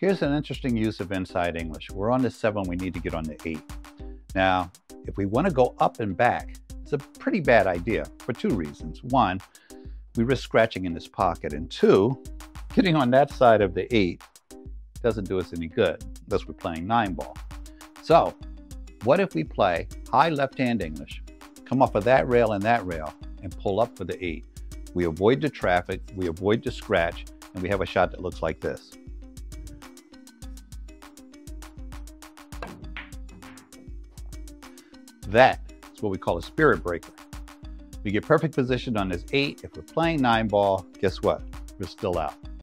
Here's an interesting use of inside English. We're on the seven, we need to get on the eight. Now, if we want to go up and back, it's a pretty bad idea for two reasons. One, we risk scratching in this pocket. And two, getting on that side of the eight doesn't do us any good unless we're playing nine ball. So, what if we play high left hand English, come off of that rail and that rail, and pull up for the eight? We avoid the traffic, we avoid the scratch, and we have a shot that looks like this. That is what we call a spirit breaker. We get perfect position on this eight. If we're playing nine ball, guess what? We're still out.